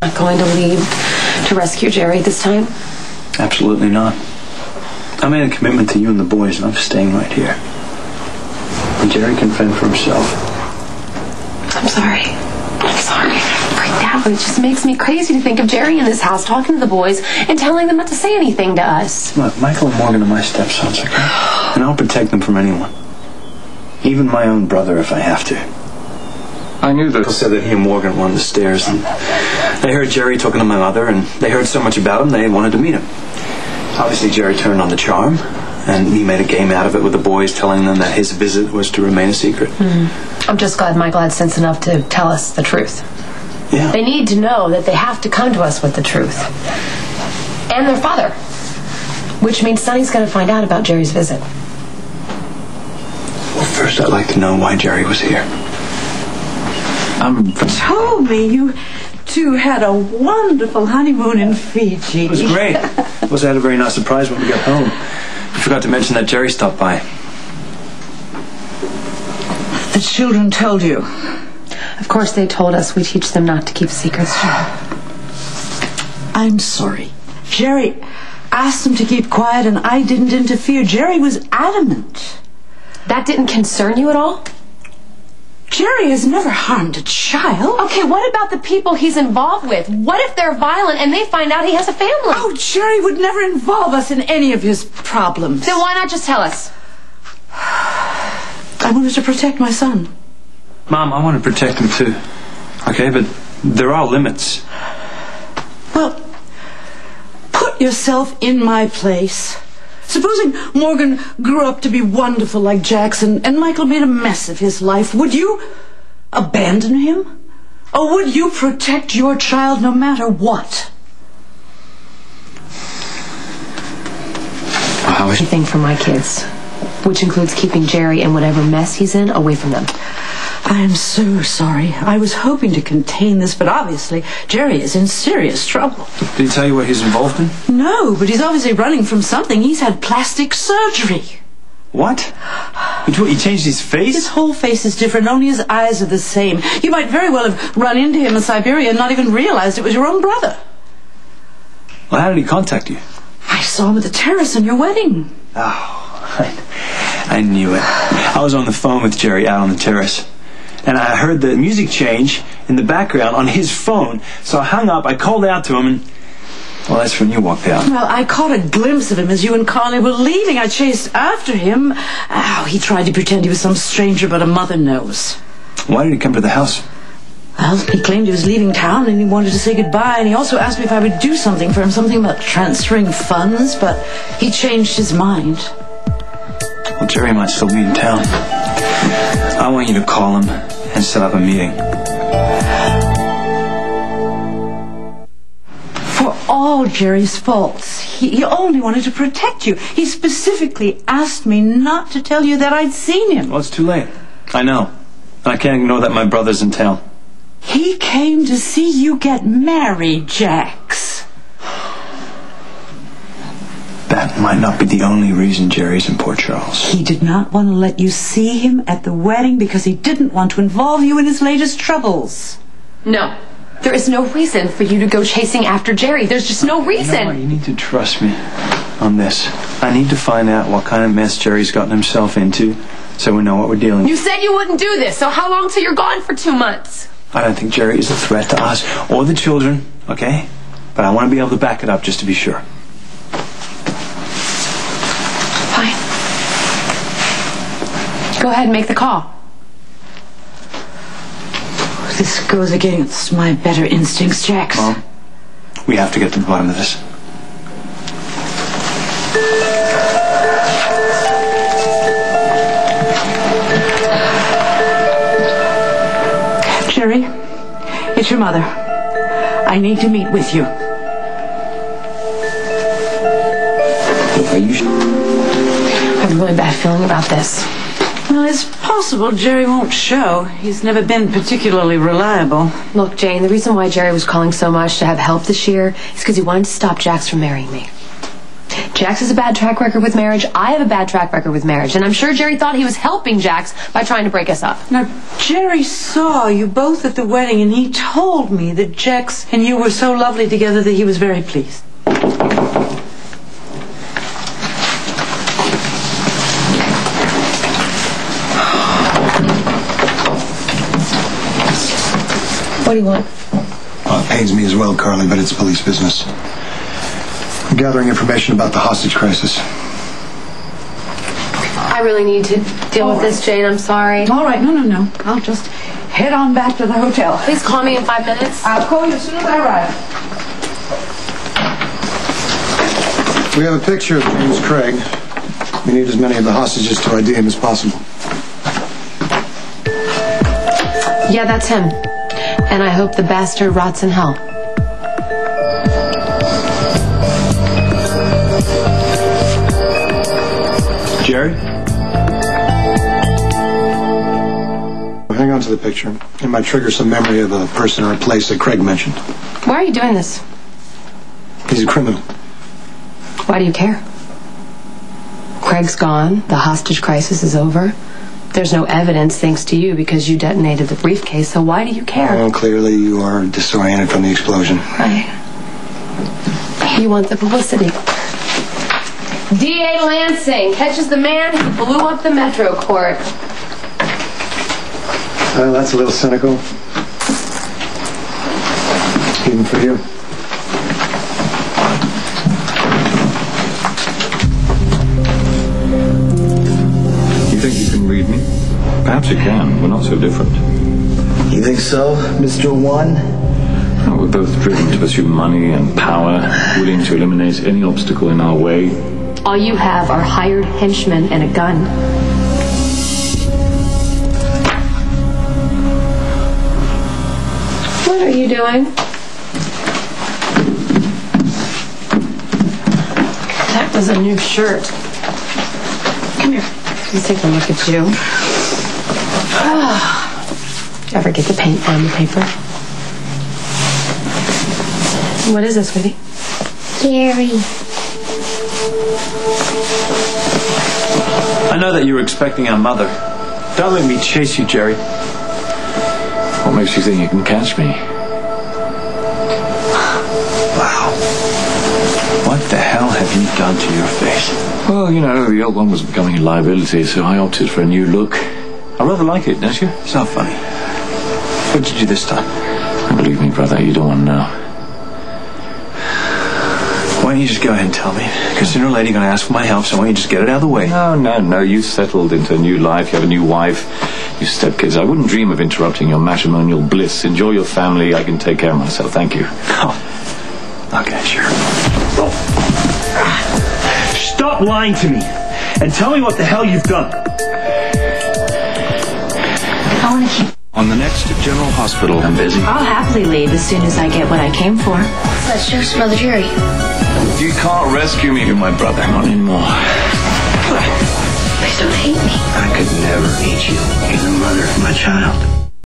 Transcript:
Not going to leave to rescue Jerry this time? Absolutely not. I made a commitment to you and the boys, and I'm staying right here. And Jerry can fend for himself. I'm sorry. I'm sorry. Freaked out. It just makes me crazy to think of Jerry in this house talking to the boys and telling them not to say anything to us. Look, Michael and Morgan are my stepsons, okay? And I'll protect them from anyone. Even my own brother if I have to. I knew that. Michael said that he and Morgan were on the stairs, and they heard Jerry talking to my mother, and they heard so much about him they wanted to meet him. Obviously, Jerry turned on the charm, and he made a game out of it with the boys, telling them that his visit was to remain a secret. Hmm. I'm just glad Michael had sense enough to tell us the truth. Yeah. They need to know that they have to come to us with the truth. And their father. Which means Sonny's going to find out about Jerry's visit. Well, first, I'd like to know why Jerry was here. I'm. told me you two had a wonderful honeymoon in Fiji. It was great. Was I had a very nice surprise when we got home. I forgot to mention that Jerry stopped by. The children told you. Of course, they told us we teach them not to keep secrets. I'm sorry. Jerry asked them to keep quiet and I didn't interfere. Jerry was adamant. That didn't concern you at all? Jerry has never harmed a child. Okay, what about the people he's involved with? What if they're violent and they find out he has a family? Oh, Jerry would never involve us in any of his problems. Then why not just tell us? I wanted to protect my son. Mom, I want to protect him too. Okay, but there are limits. Well, put yourself in my place. Supposing Morgan grew up to be wonderful like Jackson and Michael made a mess of his life, would you abandon him? Or would you protect your child no matter what? How is Anything for my kids. Which includes keeping Jerry and whatever mess he's in away from them. I am so sorry. I was hoping to contain this, but obviously Jerry is in serious trouble. Did he tell you what he's involved in? No, but he's obviously running from something. He's had plastic surgery. What? He, changed his face? His whole face is different, only his eyes are the same. You might very well have run into him in Siberia and not even realized it was your own brother. Well, how did he contact you? I saw him at the terrace on your wedding. Oh, I, I knew it. I was on the phone with Jerry out on the terrace. And I heard the music change in the background on his phone. So I hung up, I called out to him, and. Well, that's when you walked out. Well, I caught a glimpse of him as you and Connie were leaving. I chased after him. Oh, he tried to pretend he was some stranger, but a mother knows. Why did he come to the house? Well, he claimed he was leaving town and he wanted to say goodbye, and he also asked me if I would do something for him, something about transferring funds, but he changed his mind. Well, Jerry might still be in town. I want you to call him and set up a meeting. For all Jerry's faults, he, he only wanted to protect you. He specifically asked me not to tell you that I'd seen him. Well, it's too late. I know. I can't ignore that my brother's in town. He came to see you get married, Jax. That might not be the only reason Jerry's in Port Charles. He did not want to let you see him at the wedding because he didn't want to involve you in his latest troubles. No. There is no reason for you to go chasing after Jerry. There's just no You know what? reason. You need to trust me on this. I need to find out what kind of mess Jerry's gotten himself into so we know what we're dealing with. You said you wouldn't do this, so how long till you're gone for two months? I don't think Jerry is a threat to us or the children, okay? But I want to be able to back it up just to be sure. Go ahead and make the call. This goes against my better instincts, Jax. Mom, we have to get to the bottom of this. Jerry, it's your mother. I need to meet with you. Are you sure? I have a really bad feeling about this. Well, it's possible Jerry won't show. He's never been particularly reliable. Look, Jane, the reason why Jerry was calling so much to have help this year is because he wanted to stop Jax from marrying me. Jax has a bad track record with marriage. I have a bad track record with marriage. And I'm sure Jerry thought he was helping Jax by trying to break us up. Now, Jerry saw you both at the wedding, and he told me that Jax and you were so lovely together that he was very pleased. What do you want? Well, it pains me as well, Carly, but it's police business. I'm gathering information about the hostage crisis. I really need to deal with this, Jane. I'm sorry. All right, no, no, no. I'll just head on back to the hotel. Please call me in five minutes. I'll call you as soon as I arrive. We have a picture of James Craig. We need as many of the hostages to ID him as possible. Yeah, that's him. And I hope the bastard rots in hell. Jerry? Hang on to the picture. It might trigger some memory of a person or a place that Craig mentioned. Why are you doing this? He's a criminal. Why do you care? Craig's gone. The hostage crisis is over. There's no evidence thanks to you because you detonated the briefcase, so why do you care? Well, clearly you are disoriented from the explosion. Right. You want the publicity. D.A. Lansing catches the man who blew up the Metro Court. Well, that's a little cynical. Even for you. You Perhaps you can. We're not so different. You think so, Mr. One? We're both driven to pursue money and power, willing to eliminate any obstacle in our way. All you have are hired henchmen and a gun. What are you doing? That was a new shirt. Come here. Let's take a look at you. Ever get the paint on the paper? What is this, sweetie? Jerry. I know that you were expecting our mother. Don't let me chase you, Jerry. What makes you think you can catch me? Wow. What the hell have you done to your face? Well, you know, the old one was becoming a liability, so I opted for a new look. I rather like it, don't you? It's not funny. What did you do this time? Believe me, brother, you don't want to know. Why don't you just go ahead and tell me? Because sooner or later you're going to ask for my help, so why don't you just get it out of the way? No, no, no. You settled into a new life. You have a new wife. You stepkids. I wouldn't dream of interrupting your matrimonial bliss. Enjoy your family. I can take care of myself. Thank you. Oh. Okay, sure. Stop lying to me and tell me what the hell you've done. I want to keep. On the next General Hospital, I'm busy. I'll happily leave as soon as I get what I came for. Let's just another Jerry. You can't rescue me. You're my brother. Not anymore. Please don't hate me. I could never hate you. You're the mother of my child.